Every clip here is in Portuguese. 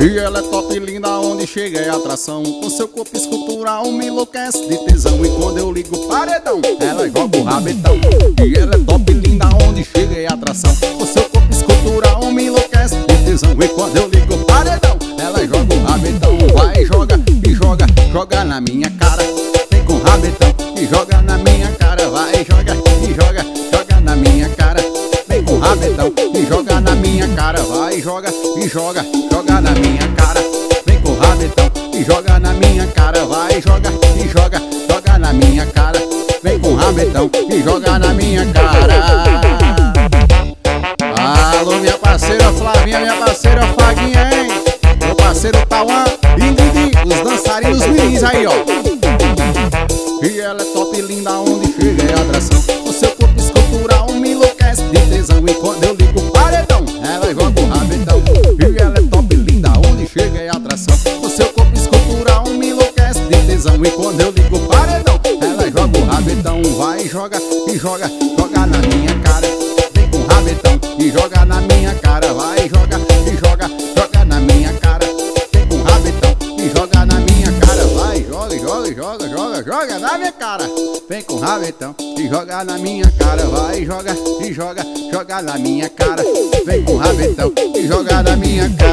E ela é top linda onde chega é atração. Com seu corpo escultural me enlouquece de tesão. E quando eu ligo paredão, ela joga o rabetão. E ela é top linda onde chega é atração joga, na minha cara. Vem com rabetão e joga na minha cara. Vai, joga e joga, joga na minha cara. Vem com rabetão e joga na minha cara. Vai, joga e joga joga na minha cara. Vem com rabetão e joga na minha cara. Vai, joga e joga, joga na minha cara. Vem com rabetão e joga na minha cara. Alô, minha parceira Flavinha, minha parceira Faguinha, hein? Meu parceiro Tauan os dançarinos mirins aí, ó. E ela é top linda onde chega é atração. O seu corpo escultural me enlouquece de tesão. E quando eu ligo o paredão, ela joga o rabetão. E ela é chega é atração. O seu corpo escultural me enlouquece de tesão. E quando eu ligo o paredão, ela joga o rabetão. Vai, joga e joga, joga na minha cara. Vem com o rabetão e joga na minha cara. Vai, joga, joga, joga, joga, joga, na minha cara. Vem com o rabetão e joga na minha cara. Vai, joga e joga, joga na minha cara. Vem com o rabetão e joga na minha cara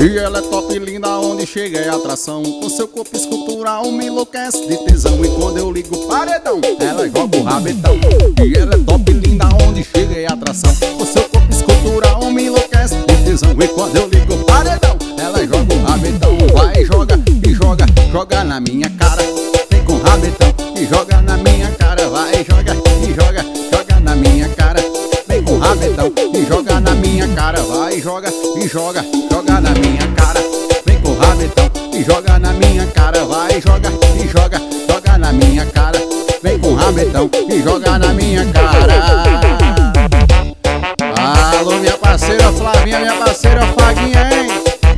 E ela é top linda onde chega é atração. Com seu corpo escultural me enlouquece de tesão. E quando eu ligo paredão, ela joga o rabetão. E ela é top linda onde chega é atração. Com seu corpo escultural me enlouquece de tesão. E quando eu ligo paredão, ela joga o rabetão. Vai, joga e joga, joga na minha cara. Vem com rabetão e joga na minha joga e joga, joga na minha cara. Vem com o rabetão e joga na minha cara. Vai, joga e joga, joga na minha cara. Vem com o rabetão e joga na minha cara. Alô, minha parceira Flavinha, minha parceira Faguinha, hein?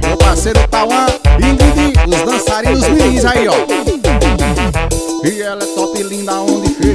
Meu parceiro Tauan Didi, os dançarinos mirins aí, ó. E ela é top linda onde chega